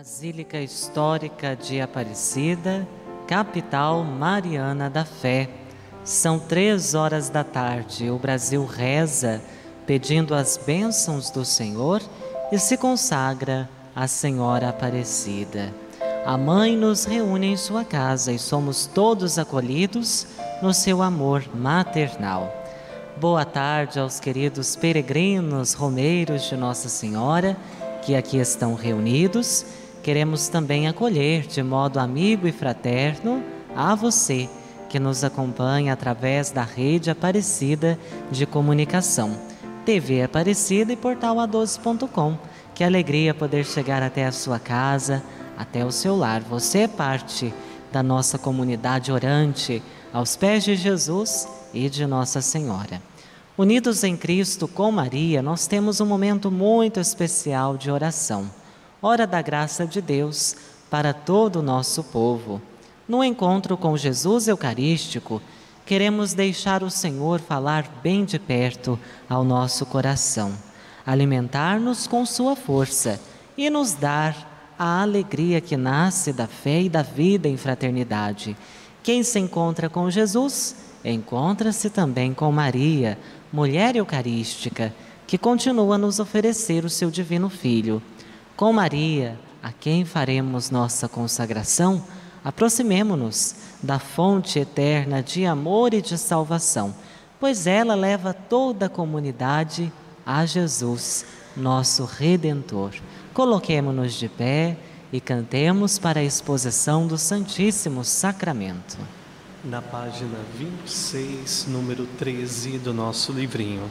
Basílica Histórica de Aparecida, capital mariana da fé. São três horas da tarde. O Brasil reza, pedindo as bênçãos do Senhor e se consagra à Senhora Aparecida. A mãe nos reúne em sua casa e somos todos acolhidos no seu amor maternal. Boa tarde aos queridos peregrinos romeiros de Nossa Senhora que aqui estão reunidos queremos também acolher de modo amigo e fraterno a você que nos acompanha através da rede Aparecida de Comunicação, TV Aparecida e portal a12.com. Que alegria poder chegar até a sua casa, até o seu lar. Você é parte da nossa comunidade orante, aos pés de Jesus e de Nossa Senhora. Unidos em Cristo com Maria, nós temos um momento muito especial de oração hora da graça de Deus para todo o nosso povo. No encontro com Jesus Eucarístico, queremos deixar o Senhor falar bem de perto ao nosso coração, alimentar-nos com Sua força e nos dar a alegria que nasce da fé e da vida em fraternidade. Quem se encontra com Jesus, encontra-se também com Maria, mulher eucarística, que continua a nos oferecer o seu divino Filho. Com Maria, a quem faremos nossa consagração, aproximemo-nos da fonte eterna de amor e de salvação, pois ela leva toda a comunidade a Jesus, nosso Redentor. Coloquemo-nos de pé e cantemos para a exposição do Santíssimo Sacramento. Na página 26, número 13 do nosso livrinho.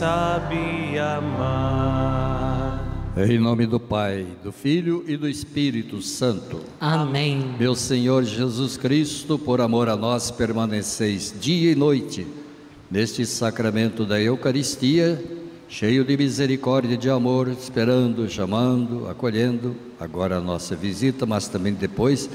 sabe amar. Em nome do Pai, do Filho e do Espírito Santo. Amém. Meu Senhor Jesus Cristo, por amor a nós, permaneceis dia e noite neste sacramento da Eucaristia, cheio de misericórdia e de amor, esperando, chamando, acolhendo, agora a nossa visita, mas também depois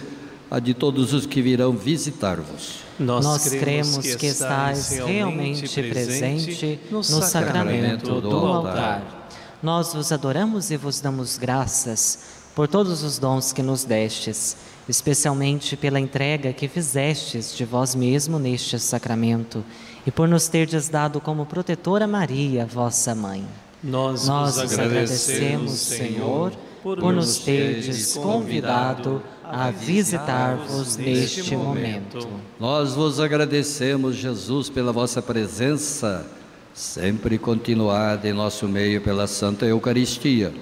a de todos os que virão visitar-vos. Nós, Nós cremos que, que estais realmente presente no sacramento do altar. Nós vos adoramos e vos damos graças por todos os dons que nos destes, especialmente pela entrega que fizestes de vós mesmo neste sacramento e por nos terdes dado como protetora Maria, vossa mãe. Nós, Nós vos agradecemos, Senhor, por, por nos terdes convidado a visitar-vos neste momento. Nós vos agradecemos, Jesus, pela vossa presença sempre continuada em nosso meio pela Santa Eucaristia.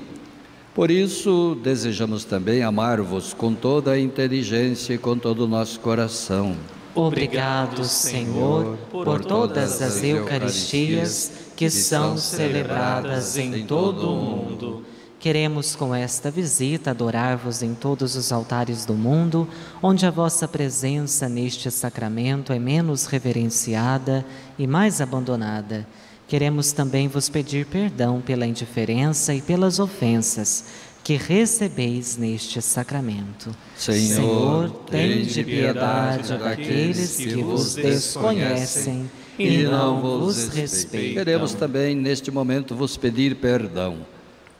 Por isso, desejamos também amar-vos com toda a inteligência e com todo o nosso coração. Obrigado, Senhor, por todas as Eucaristias que são celebradas em todo o mundo. Queremos com esta visita adorar-vos em todos os altares do mundo, onde a vossa presença neste sacramento é menos reverenciada e mais abandonada queremos também vos pedir perdão pela indiferença e pelas ofensas que recebeis neste sacramento. Senhor, tende piedade daqueles que vos desconhecem e não vos respeitam. Queremos também neste momento vos pedir perdão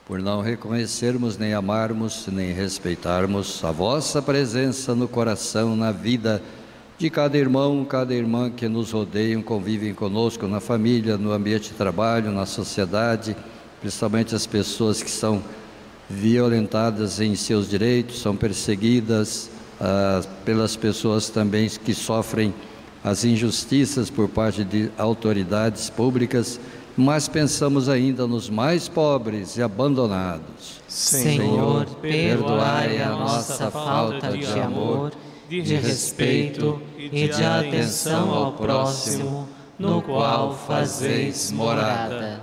por não reconhecermos, nem amarmos, nem respeitarmos a vossa presença no coração, na vida de cada irmão, cada irmã que nos rodeiam, convivem conosco na família, no ambiente de trabalho, na sociedade, principalmente as pessoas que são violentadas em seus direitos, são perseguidas ah, pelas pessoas também que sofrem as injustiças por parte de autoridades públicas, mas pensamos ainda nos mais pobres e abandonados. Senhor, perdoai a nossa falta de amor, de respeito e de atenção ao próximo, no qual fazeis morada.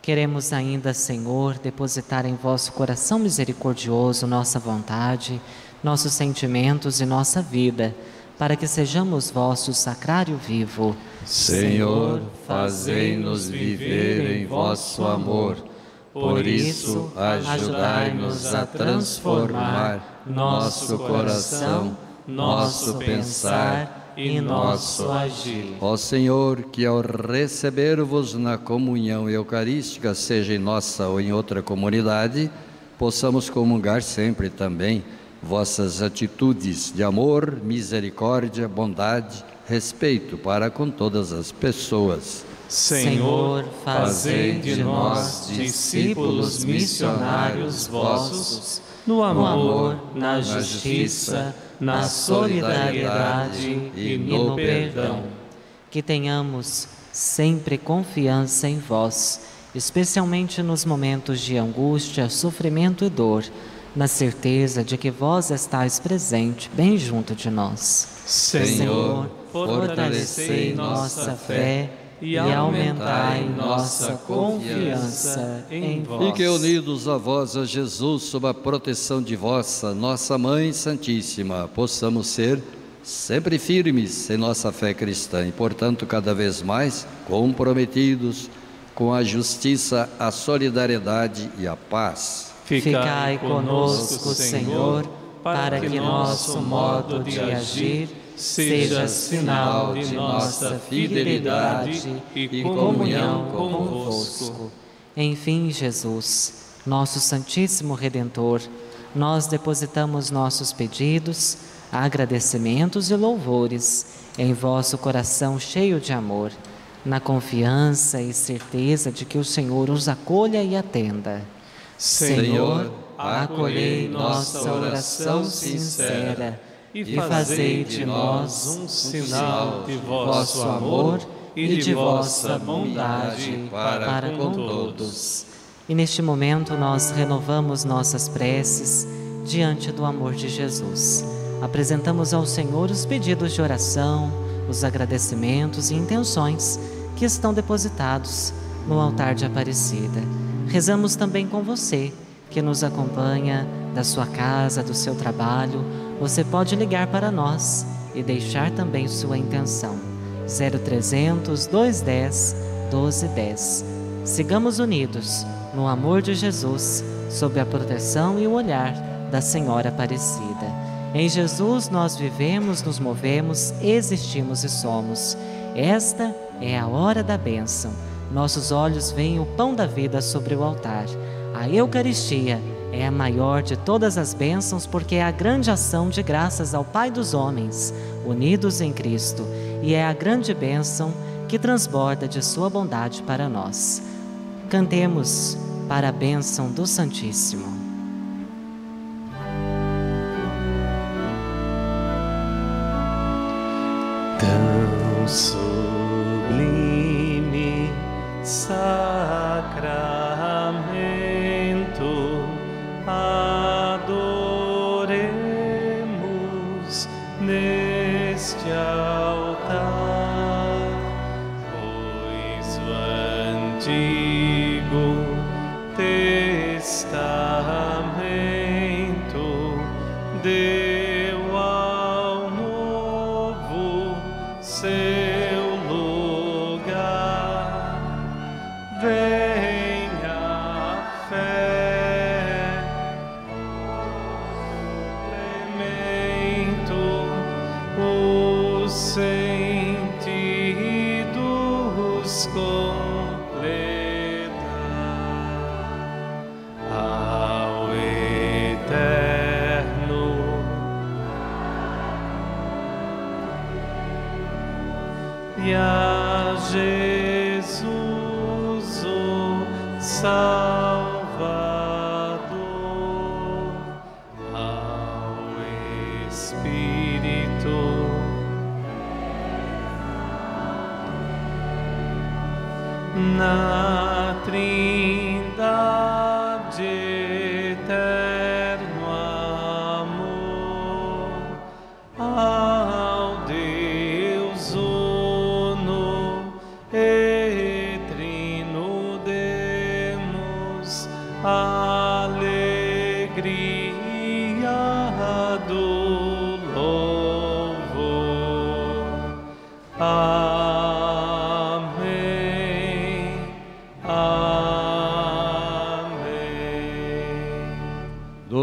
Queremos ainda, Senhor, depositar em vosso coração misericordioso nossa vontade, nossos sentimentos e nossa vida, para que sejamos vosso sacrário vivo. Senhor, fazei-nos viver em vosso amor. Por isso, ajudai-nos a transformar nosso coração, nosso pensar e nosso agir. Ó Senhor, que ao receber-vos na comunhão eucarística, seja em nossa ou em outra comunidade, possamos comungar sempre também vossas atitudes de amor, misericórdia, bondade, respeito para com todas as pessoas. Senhor, fazei de nós discípulos missionários vossos, no amor, na justiça, na solidariedade e no perdão. Que tenhamos sempre confiança em vós, especialmente nos momentos de angústia, sofrimento e dor na certeza de que vós estáis presente bem junto de nós. Senhor, fortalecei nossa fé e aumentai nossa confiança em vós. E que unidos a vós, a Jesus, sob a proteção de vossa, nossa Mãe Santíssima, possamos ser sempre firmes em nossa fé cristã e, portanto, cada vez mais comprometidos com a justiça, a solidariedade e a paz. Ficai conosco, Senhor, para que nosso modo de agir seja sinal de nossa fidelidade e comunhão convosco. Enfim, Jesus, nosso Santíssimo Redentor, nós depositamos nossos pedidos, agradecimentos e louvores em vosso coração cheio de amor, na confiança e certeza de que o Senhor os acolha e atenda. Senhor, acolhei nossa oração sincera e fazei de nós um sinal de vosso amor e de vossa bondade para com todos. E neste momento nós renovamos nossas preces diante do amor de Jesus. Apresentamos ao Senhor os pedidos de oração, os agradecimentos e intenções que estão depositados no altar de Aparecida Rezamos também com você que nos acompanha da sua casa, do seu trabalho. Você pode ligar para nós e deixar também sua intenção. 0300 210 1210. Sigamos unidos no amor de Jesus, sob a proteção e o olhar da Senhora Aparecida. Em Jesus nós vivemos, nos movemos, existimos e somos. Esta é a hora da bênção nossos olhos veem o pão da vida sobre o altar. A Eucaristia é a maior de todas as bênçãos porque é a grande ação de graças ao Pai dos homens, unidos em Cristo, e é a grande bênção que transborda de Sua bondade para nós. Cantemos para a bênção do Santíssimo.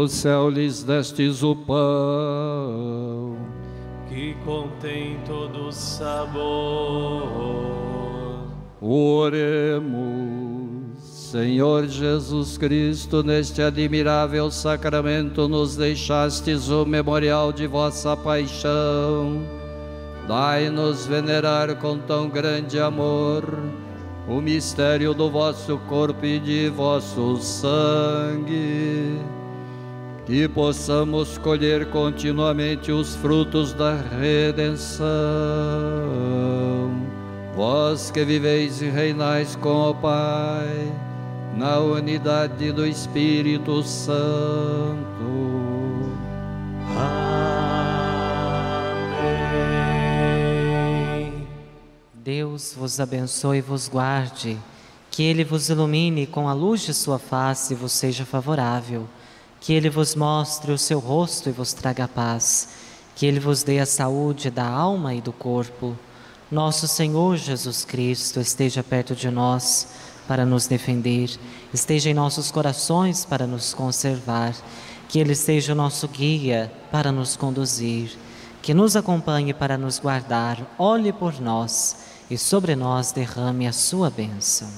Do céu lhes destes o pão, Que contém todo sabor. oremos. Senhor Jesus Cristo, neste admirável sacramento nos deixastes o memorial de vossa paixão. Dai-nos venerar com tão grande amor o mistério do vosso corpo e de vosso sangue que possamos colher continuamente os frutos da redenção. Vós que viveis e reinais com o Pai, na unidade do Espírito Santo. Amém. Deus vos abençoe e vos guarde, que Ele vos ilumine com a luz de sua face e vos seja favorável, que Ele vos mostre o seu rosto e vos traga paz, que Ele vos dê a saúde da alma e do corpo. Nosso Senhor Jesus Cristo esteja perto de nós para nos defender, esteja em nossos corações para nos conservar, que Ele seja o nosso guia para nos conduzir, que nos acompanhe para nos guardar, olhe por nós e sobre nós derrame a sua bênção.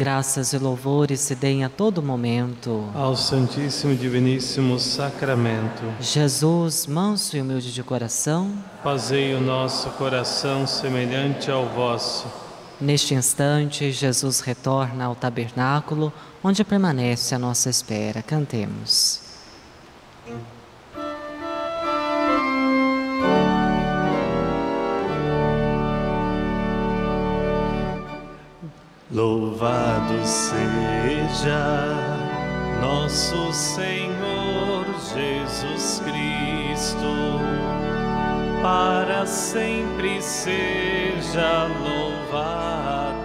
Graças e louvores se deem a todo momento. Ao Santíssimo e Diviníssimo Sacramento, Jesus, manso e humilde de coração, fazei o nosso coração semelhante ao vosso. neste instante, Jesus retorna ao tabernáculo, onde permanece à nossa espera. Cantemos. Louvado seja nosso Senhor Jesus Cristo, para sempre seja louvado,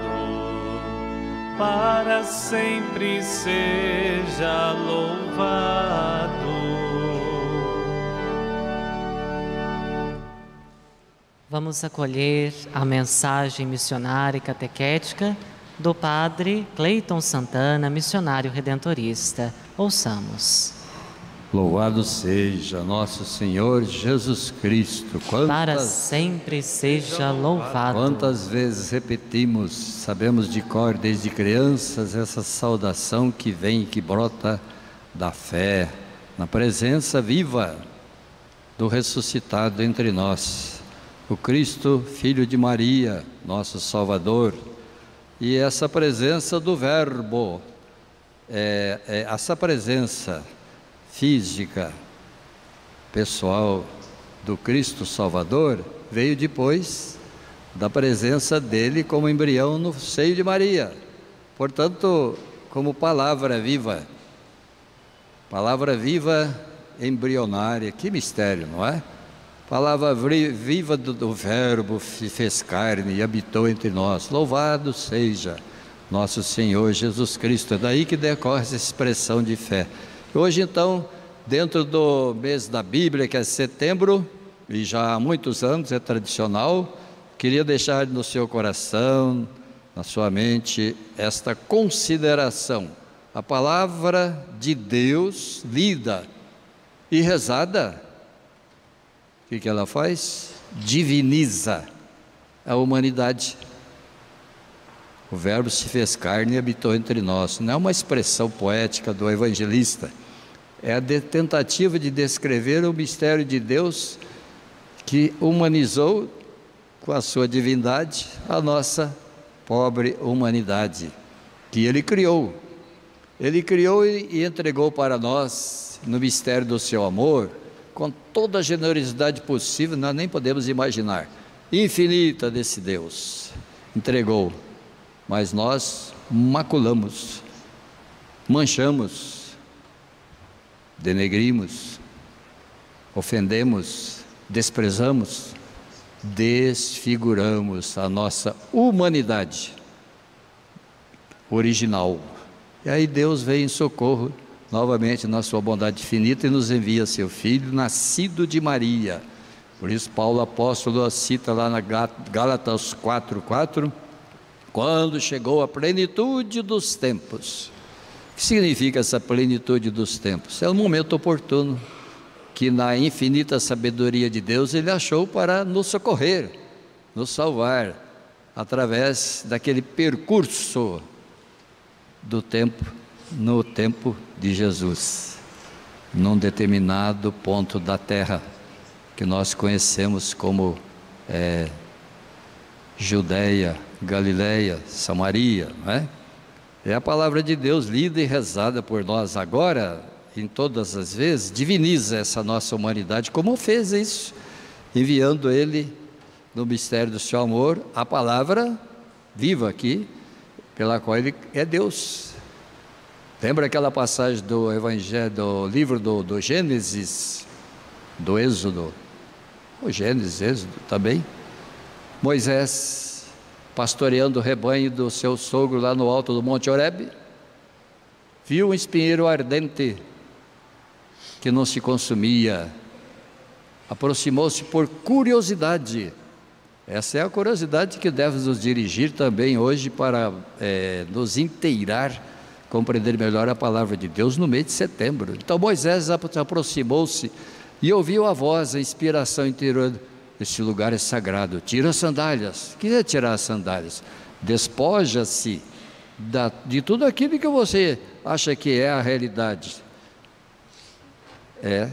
para sempre seja louvado. Vamos acolher a mensagem missionária e catequética do Padre Cleiton Santana, missionário redentorista. Ouçamos. Louvado seja nosso Senhor Jesus Cristo. Para Quantas, sempre seja louvado. quantas vezes repetimos, sabemos de cor desde crianças, essa saudação que vem e que brota da fé, na presença viva do ressuscitado entre nós, o Cristo, Filho de Maria, nosso Salvador, e essa presença do Verbo, é, é, essa presença física, pessoal do Cristo Salvador, veio depois da presença dele como embrião no seio de Maria. Portanto, como palavra viva, palavra viva embrionária, que mistério, não é? Palavra viva do, do Verbo se fez carne e habitou entre nós. Louvado seja nosso Senhor Jesus Cristo. É daí que decorre essa expressão de fé. Hoje, então, dentro do mês da Bíblia, que é setembro, e já há muitos anos é tradicional, queria deixar no seu coração, na sua mente, esta consideração. A palavra de Deus lida e rezada, que, que ela faz? Diviniza. a humanidade. O Verbo se fez carne e habitou entre nós. Não é uma expressão poética do evangelista, é a de tentativa de descrever o mistério de Deus que humanizou com a sua divindade a nossa pobre humanidade, que ele criou. Ele criou e entregou para nós, no mistério do seu amor, com toda a generosidade possível, nós nem podemos imaginar, infinita desse Deus. Entregou, mas nós maculamos, manchamos, denegrimos, ofendemos, desprezamos, desfiguramos a nossa humanidade original. E aí Deus vem em socorro novamente na sua bondade infinita e nos envia seu filho nascido de Maria. Por isso Paulo apóstolo cita lá na Gálatas 4:4, quando chegou a plenitude dos tempos. O que significa essa plenitude dos tempos? É o momento oportuno que na infinita sabedoria de Deus ele achou para nos socorrer, nos salvar, através daquele percurso do tempo, no tempo de Jesus, num determinado ponto da terra, que nós conhecemos como é, Judéia, Galileia, Samaria, não é? É a palavra de Deus lida e rezada por nós agora, em todas as vezes, diviniza essa nossa humanidade, como fez isso, enviando Ele no mistério do seu amor, a palavra viva aqui, pela qual Ele é Deus. Lembra aquela passagem do Evangelho, do livro do, do Gênesis, do Êxodo? O Gênesis, Êxodo também. Moisés pastoreando o rebanho do seu sogro lá no alto do Monte Horebe, viu um espinheiro ardente que não se consumia. Aproximou-se por curiosidade. Essa é a curiosidade que deve nos dirigir também hoje para é, nos inteirar, compreender melhor a palavra de Deus no mês de setembro. Então Moisés aproximou-se e ouviu a voz, a inspiração interior. Este lugar é sagrado. Tira as sandálias. Quiser tirar as sandálias, despoja-se de tudo aquilo que você acha que é a realidade. É.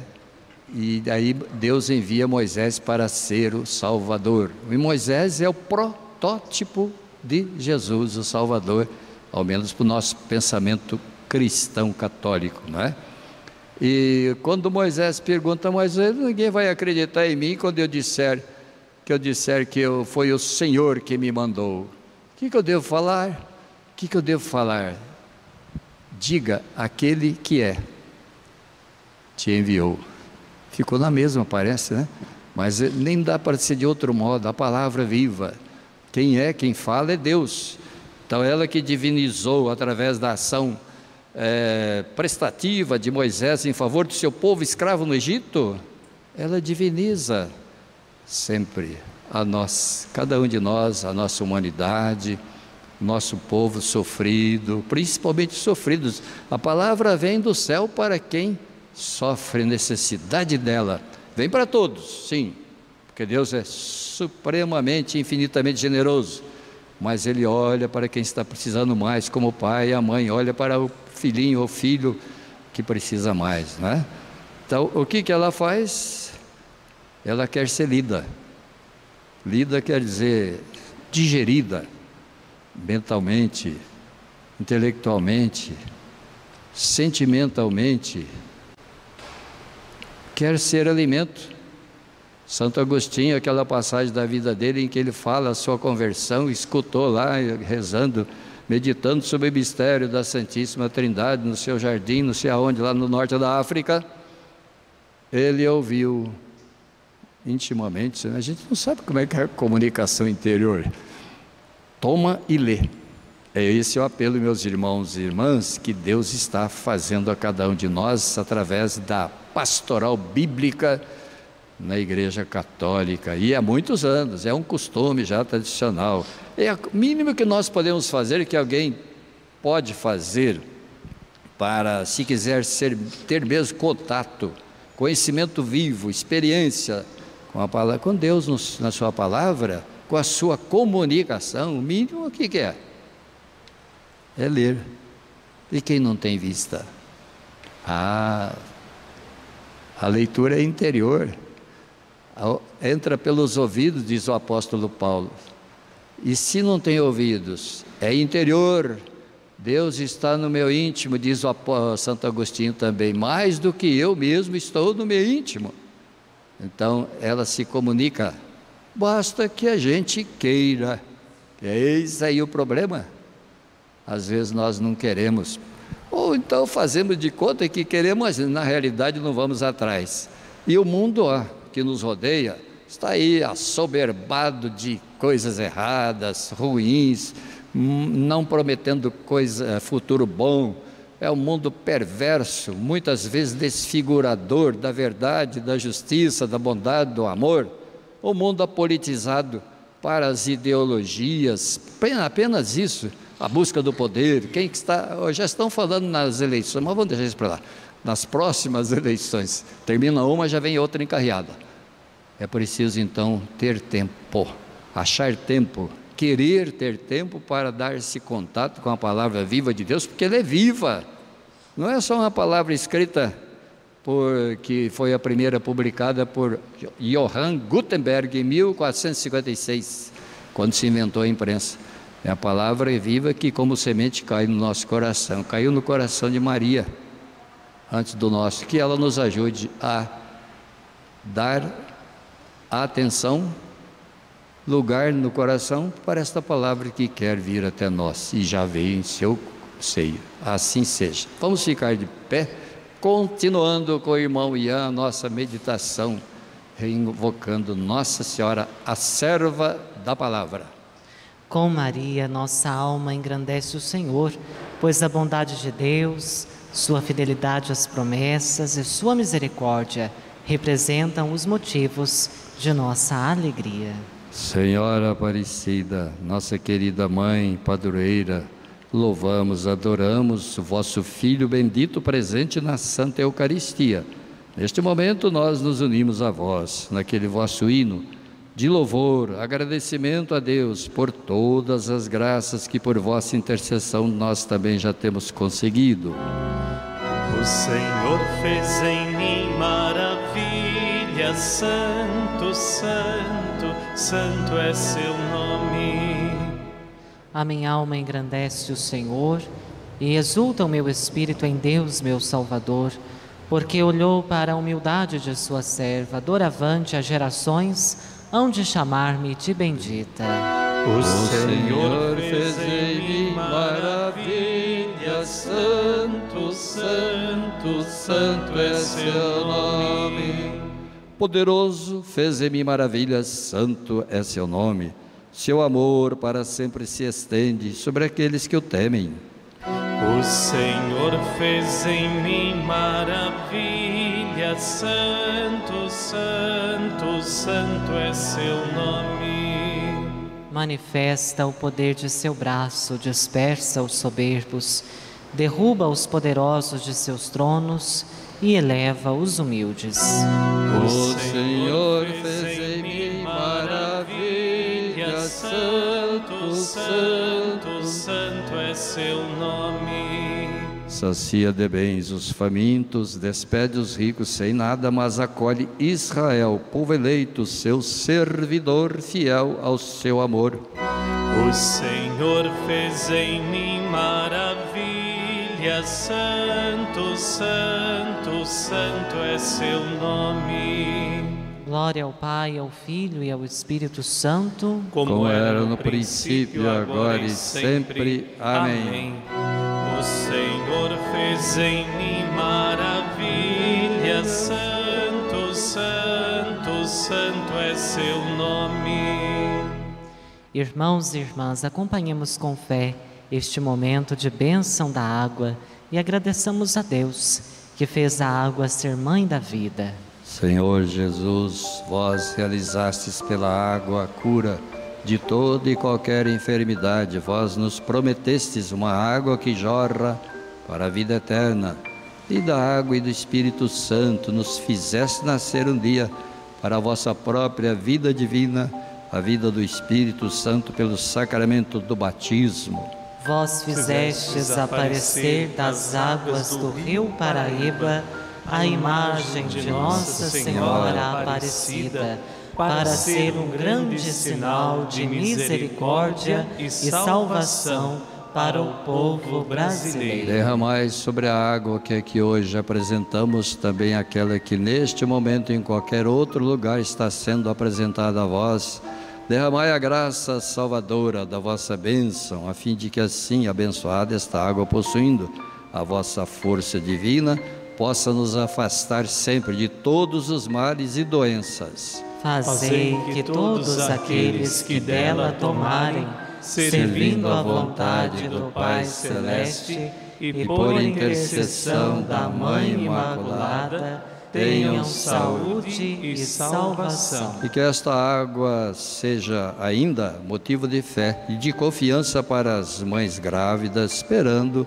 E aí Deus envia Moisés para ser o Salvador. E Moisés é o protótipo de Jesus, o Salvador, ao menos para o nosso pensamento cristão católico, não é? E quando Moisés pergunta, mas ninguém vai acreditar em mim quando eu disser que eu disser que eu, foi o Senhor que me mandou. O que, que eu devo falar? O que, que eu devo falar? Diga aquele que é te enviou. Ficou na mesma, parece, né? Mas nem dá para ser de outro modo, a palavra viva. Quem é, quem fala é Deus. Então, ela que divinizou através da ação é, prestativa de Moisés em favor do seu povo escravo no Egito, ela diviniza sempre a nós, cada um de nós, a nossa humanidade, nosso povo sofrido, principalmente sofridos. A palavra vem do céu para quem sofre necessidade dela. Vem para todos, sim, porque Deus é supremamente, infinitamente generoso, mas Ele olha para quem está precisando mais, como o pai e a mãe olha para o filhinho ou filho que precisa mais, né? Então, o que, que ela faz? Ela quer ser lida. Lida quer dizer digerida mentalmente, intelectualmente, sentimentalmente, quer ser alimento. Santo Agostinho, aquela passagem da vida dele em que ele fala a sua conversão, escutou lá rezando, meditando sobre o mistério da Santíssima Trindade no seu jardim, não sei aonde, lá no norte da África. Ele ouviu intimamente, a gente não sabe como é que é a comunicação interior. Toma e lê. É esse o apelo, meus irmãos e irmãs, que Deus está fazendo a cada um de nós através da pastoral bíblica na Igreja Católica. E há muitos anos, é um costume já tradicional. É o mínimo que nós podemos fazer, que alguém pode fazer para, se quiser ser, ter mesmo contato, conhecimento vivo, experiência com a palavra, com Deus na sua palavra, com a sua comunicação, o mínimo o que, que é? É ler. E quem não tem vista? Ah, a leitura é interior, entra pelos ouvidos, diz o apóstolo Paulo. E se não tem ouvidos, é interior. Deus está no meu íntimo, diz o Santo Agostinho também, mais do que eu mesmo estou no meu íntimo. Então ela se comunica, basta que a gente queira. Eis aí o problema. Às vezes nós não queremos, ou então fazemos de conta que queremos, mas na realidade não vamos atrás. E o mundo ó, que nos rodeia está aí assoberbado de coisas erradas, ruins, hum, não prometendo coisa, futuro bom. É um mundo perverso, muitas vezes desfigurador da verdade, da justiça, da bondade, do amor. O mundo apolitizado para as ideologias, apenas isso a busca do poder, quem que está, já estão falando nas eleições, mas vamos deixar isso para lá. Nas próximas eleições, termina uma, já vem outra encarreada. É preciso então ter tempo, achar tempo, querer ter tempo para dar esse contato com a palavra viva de Deus, porque ela é viva. Não é só uma palavra escrita por, que foi a primeira publicada por Johann Gutenberg em 1456, quando se inventou a imprensa. É a palavra viva que, como semente, cai no nosso coração. Caiu no coração de Maria, antes do nosso. Que ela nos ajude a dar atenção, lugar no coração para esta palavra que quer vir até nós e já veio em seu seio. Assim seja. Vamos ficar de pé, continuando com o irmão Ian nossa meditação, invocando Nossa Senhora, a serva da palavra. Com Maria, nossa alma engrandece o Senhor, pois a bondade de Deus, sua fidelidade às promessas e sua misericórdia representam os motivos de nossa alegria. Senhora Aparecida, nossa querida mãe, padroeira, louvamos, adoramos o vosso Filho bendito presente na Santa Eucaristia. Neste momento nós nos unimos a vós, naquele vosso hino de louvor, agradecimento a Deus por todas as graças que por vossa intercessão nós também já temos conseguido. O Senhor fez em mim maravilhas, santo, santo, santo é seu nome. A minha alma engrandece o Senhor e exulta o meu espírito em Deus, meu Salvador, porque olhou para a humildade de sua serva, doravante as gerações, hão de chamar-me de bendita. O Senhor fez em mim santo, santo, santo é seu nome. Poderoso fez em mim maravilhas, santo é seu nome. Seu amor para sempre se estende sobre aqueles que o temem. O Senhor fez em mim maravilhas, santo, santo, santo é seu nome. Manifesta o poder de seu braço, dispersa os soberbos, derruba os poderosos de seus tronos e eleva os humildes. O Senhor fez em mim maravilhas, santo, santo, santo é seu nome. Sacia de bens os famintos, despede os ricos sem nada, mas acolhe Israel, povo eleito, seu servidor fiel ao seu amor. O Senhor fez em mim maravilhas, santo, santo, santo é seu nome. Glória ao Pai, ao Filho e ao Espírito Santo, como, como era no princípio, agora e sempre. Amém. Amém. O Senhor fez em mim maravilhas, santo, santo, santo é seu nome. Irmãos e irmãs, acompanhemos com fé este momento de bênção da água e agradeçamos a Deus que fez a água ser mãe da vida. Senhor Jesus, vós realizastes pela água a cura de toda e qualquer enfermidade. Vós nos prometestes uma água que jorra para a vida eterna. E da água e do Espírito Santo nos fizeste nascer um dia para a vossa própria vida divina. a vida do Espírito Santo pelo sacramento do batismo. Vós fizestes aparecer das águas do rio Paraíba a imagem de Nossa Senhora Aparecida, para ser um grande sinal de misericórdia e salvação para o povo brasileiro. Derramai sobre a água que aqui hoje apresentamos também aquela que neste momento em qualquer outro lugar está sendo apresentada a vós. Derramai a graça salvadora da vossa bênção, a fim de que assim abençoada esta água possuindo a vossa força divina, possa nos afastar sempre de todos os males e doenças. Fazei que todos aqueles que dela tomarem servindo à vontade do Pai Celeste e por intercessão da Mãe Imaculada, tenham saúde e salvação. E que esta água seja ainda motivo de fé e de confiança para as mães grávidas, esperando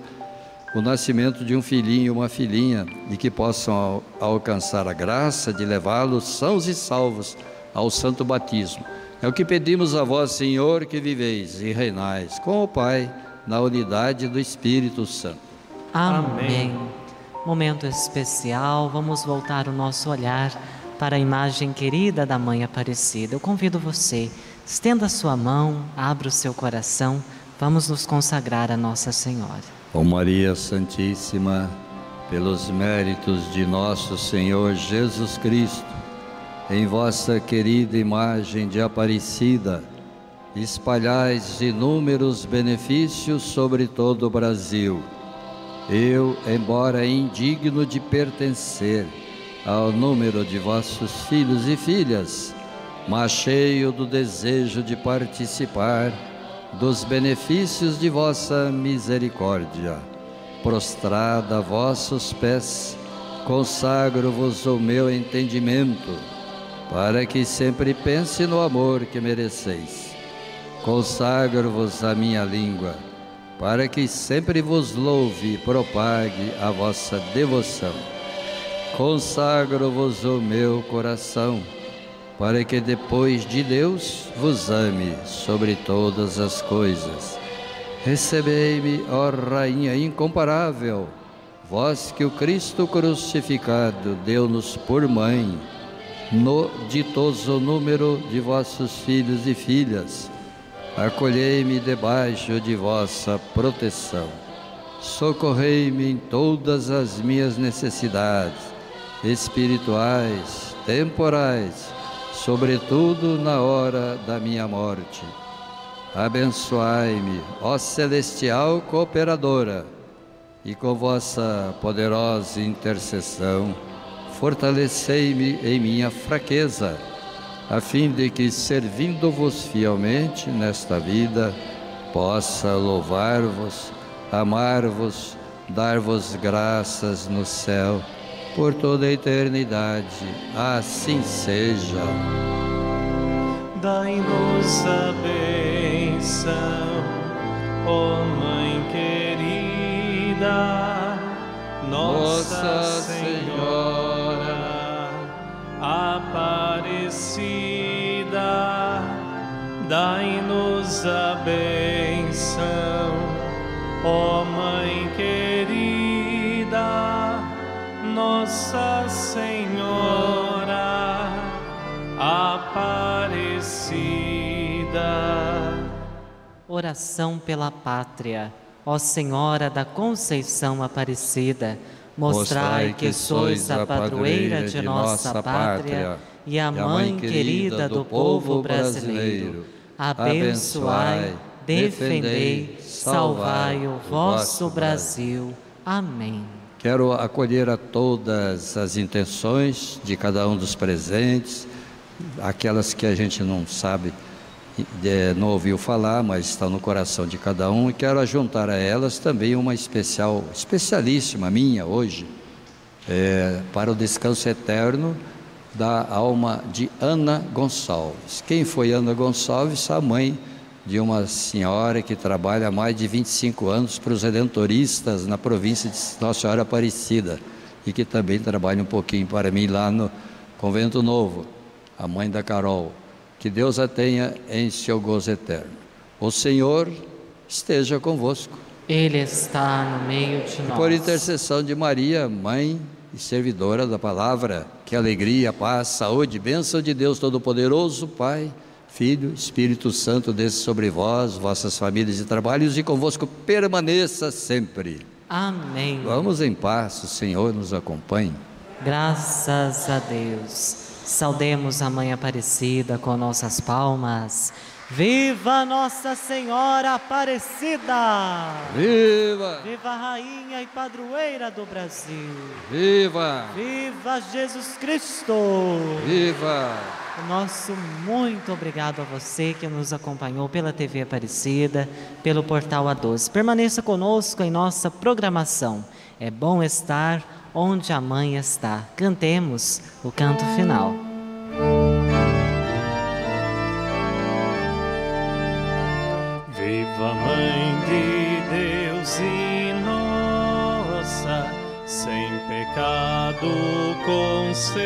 o nascimento de um filhinho ou uma filhinha e que possam alcançar a graça de levá-los sãos e salvos ao santo batismo é o que pedimos a vós, Senhor, que viveis e reinais com o Pai na unidade do Espírito Santo. Amém. Momento especial, vamos voltar o nosso olhar para a imagem querida da Mãe Aparecida. Eu convido você, estenda sua mão, abra o seu coração, vamos nos consagrar a Nossa Senhora. Ó Maria Santíssima, pelos méritos de nosso Senhor Jesus Cristo, em vossa querida imagem de Aparecida, espalhais inúmeros benefícios sobre todo o Brasil. Eu, embora indigno de pertencer ao número de vossos filhos e filhas, mas cheio do desejo de participar dos benefícios de vossa misericórdia, prostrada a vossos pés, consagro-vos o meu entendimento para que sempre pense no amor que mereceis. Consagro-vos a minha língua, para que sempre vos louve e propague a vossa devoção. Consagro-vos o meu coração, para que depois de Deus vos ame sobre todas as coisas. Recebei-me, ó Rainha incomparável, vós que o Cristo crucificado deu-nos por mãe no ditoso número de vossos filhos e filhas. Acolhei-me debaixo de vossa proteção. Socorrei-me em todas as minhas necessidades, espirituais, temporais, sobretudo na hora da minha morte. Abençoai-me, ó celestial cooperadora, e com vossa poderosa intercessão, fortalecei-me em minha fraqueza, a fim de que, servindo-vos fielmente nesta vida, possa louvar-vos, amar-vos, dar-vos graças no céu por toda a eternidade. Assim seja. Dai-nos a bênção, ó Mãe querida, Nossa Senhora dai-nos a benção, ó Mãe querida, Nossa Senhora Aparecida. Oração pela Pátria, ó Senhora da Conceição Aparecida Mostrai que sois a padroeira de nossa pátria e a mãe querida do povo brasileiro. Abençoai, defendei, salvai o vosso Brasil. Amém. Quero acolher a todas as intenções de cada um dos presentes, aquelas que a gente não sabe não ouviu falar, mas está no coração de cada um, e quero juntar a elas também uma especial, especialíssima minha hoje, é, para o descanso eterno da alma de Ana Gonçalves. Quem foi Ana Gonçalves? A mãe de uma senhora que trabalha há mais de 25 anos para os redentoristas na província de Nossa Senhora Aparecida e que também trabalha um pouquinho para mim lá no Convento Novo, a mãe da Carol que Deus a tenha em seu gozo eterno. O Senhor esteja convosco. Ele está no meio de nós. Por intercessão de Maria, mãe e servidora da palavra, que alegria, paz, saúde, bênção de Deus Todo-Poderoso, Pai, Filho, Espírito Santo, desça sobre vós, vossas famílias e trabalhos e convosco permaneça sempre. Amém. Vamos em paz, o Senhor nos acompanhe. Graças a Deus. Saudemos a Mãe Aparecida com nossas palmas. Viva Nossa Senhora Aparecida! Viva! Viva a Rainha e Padroeira do Brasil! Viva! Viva Jesus Cristo! Viva! O nosso muito obrigado a você que nos acompanhou pela TV Aparecida, pelo portal A12. Permaneça conosco em nossa programação. É bom estar onde a mãe está. Cantemos o canto final. Mãe de Deus e nossa, sem pecado concebida.